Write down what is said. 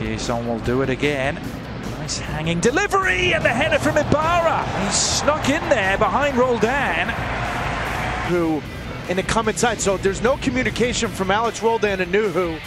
Chiasson will do it again. Nice hanging delivery and the header from Ibarra. He snuck in there behind Roldan. Who in the coming side. So there's no communication from Alex Roldan and Nouhou